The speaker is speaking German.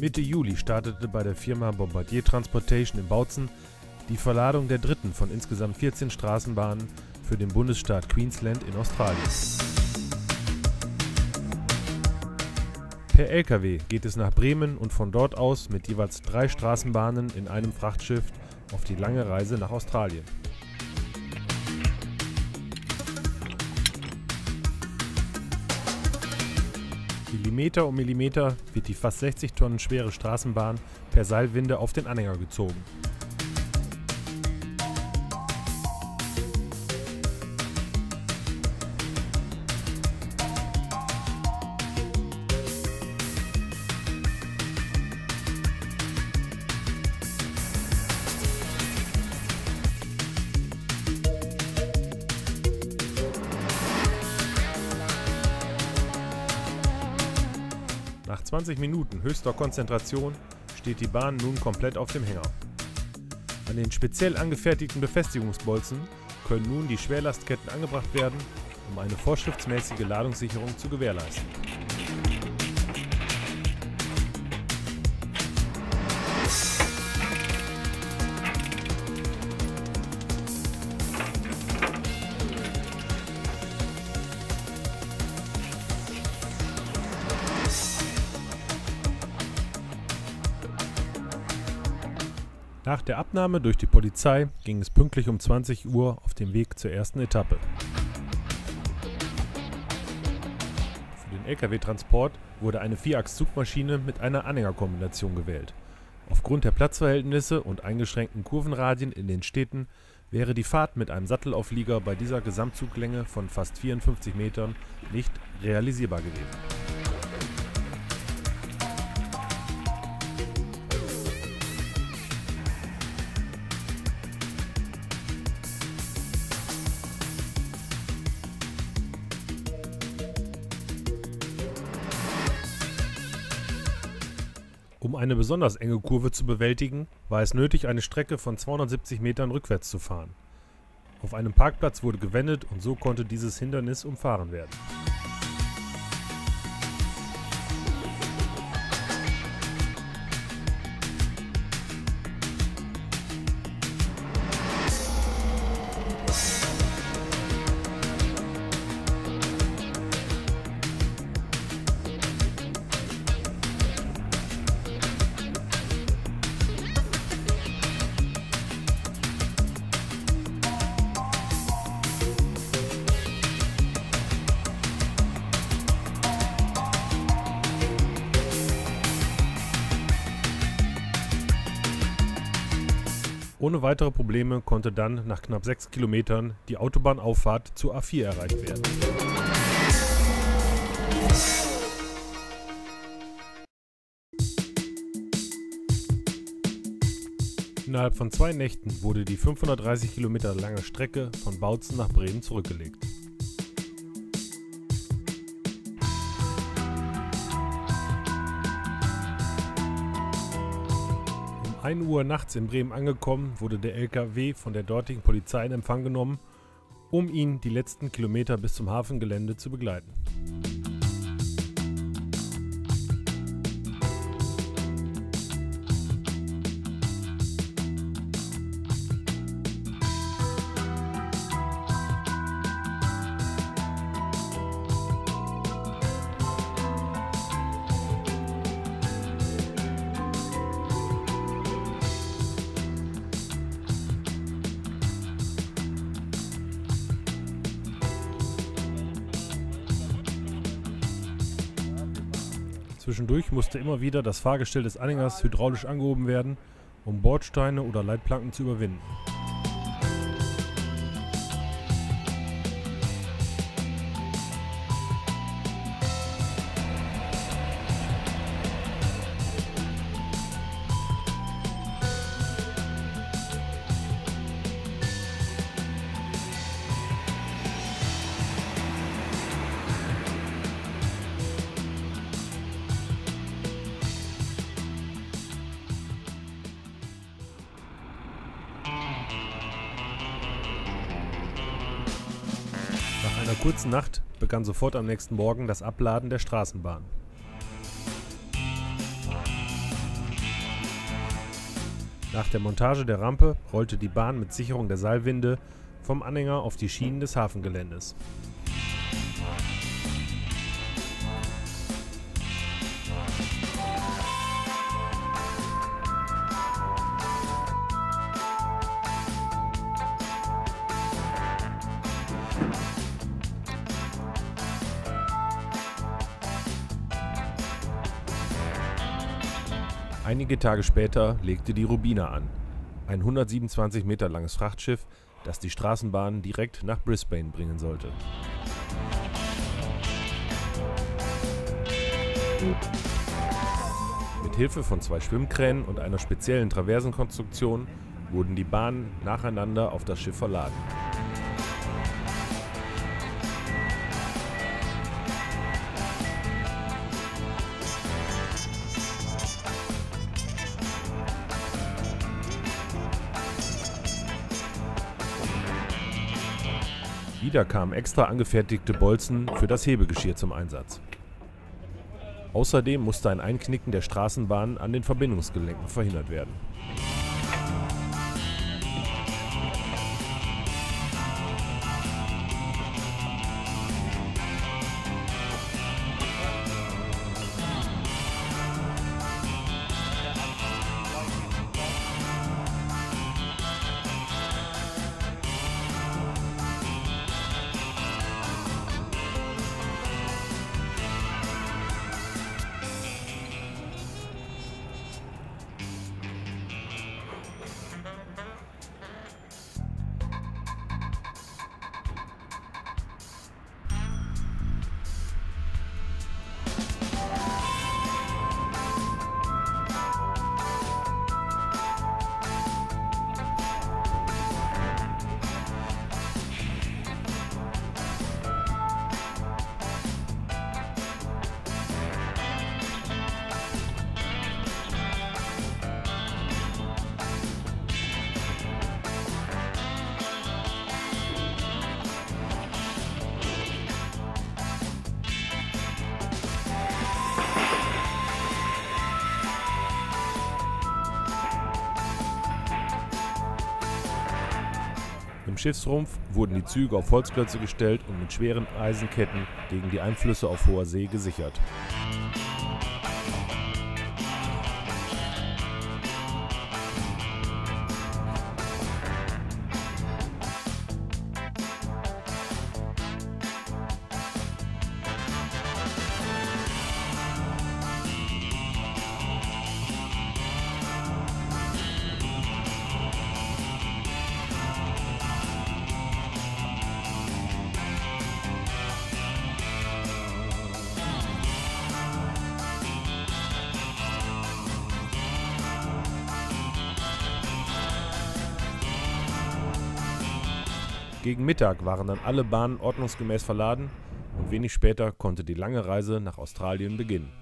Mitte Juli startete bei der Firma Bombardier Transportation in Bautzen die Verladung der dritten von insgesamt 14 Straßenbahnen für den Bundesstaat Queensland in Australien. Per Lkw geht es nach Bremen und von dort aus mit jeweils drei Straßenbahnen in einem Frachtschiff auf die lange Reise nach Australien. Millimeter um Millimeter wird die fast 60 Tonnen schwere Straßenbahn per Seilwinde auf den Anhänger gezogen. 20 Minuten höchster Konzentration steht die Bahn nun komplett auf dem Hänger. An den speziell angefertigten Befestigungsbolzen können nun die Schwerlastketten angebracht werden, um eine vorschriftsmäßige Ladungssicherung zu gewährleisten. Nach der Abnahme durch die Polizei ging es pünktlich um 20 Uhr auf dem Weg zur ersten Etappe. Für den Lkw-Transport wurde eine Vierachs-Zugmaschine mit einer Anhängerkombination gewählt. Aufgrund der Platzverhältnisse und eingeschränkten Kurvenradien in den Städten wäre die Fahrt mit einem Sattelauflieger bei dieser Gesamtzuglänge von fast 54 Metern nicht realisierbar gewesen. Um eine besonders enge Kurve zu bewältigen, war es nötig, eine Strecke von 270 Metern rückwärts zu fahren. Auf einem Parkplatz wurde gewendet und so konnte dieses Hindernis umfahren werden. Ohne weitere Probleme konnte dann nach knapp 6 Kilometern die Autobahnauffahrt zur A4 erreicht werden. Innerhalb von zwei Nächten wurde die 530 Kilometer lange Strecke von Bautzen nach Bremen zurückgelegt. Um 1 Uhr nachts in Bremen angekommen, wurde der LKW von der dortigen Polizei in Empfang genommen, um ihn die letzten Kilometer bis zum Hafengelände zu begleiten. Zwischendurch musste immer wieder das Fahrgestell des Anhängers hydraulisch angehoben werden, um Bordsteine oder Leitplanken zu überwinden. kurzen Nacht begann sofort am nächsten Morgen das Abladen der Straßenbahn. Nach der Montage der Rampe rollte die Bahn mit Sicherung der Seilwinde vom Anhänger auf die Schienen des Hafengeländes. Einige Tage später legte die Rubina an, ein 127 Meter langes Frachtschiff, das die Straßenbahn direkt nach Brisbane bringen sollte. Mit Hilfe von zwei Schwimmkränen und einer speziellen Traversenkonstruktion wurden die Bahnen nacheinander auf das Schiff verladen. Wieder kamen extra angefertigte Bolzen für das Hebegeschirr zum Einsatz. Außerdem musste ein Einknicken der Straßenbahn an den Verbindungsgelenken verhindert werden. Schiffsrumpf wurden die Züge auf Holzklötze gestellt und mit schweren Eisenketten gegen die Einflüsse auf hoher See gesichert. Gegen Mittag waren dann alle Bahnen ordnungsgemäß verladen und wenig später konnte die lange Reise nach Australien beginnen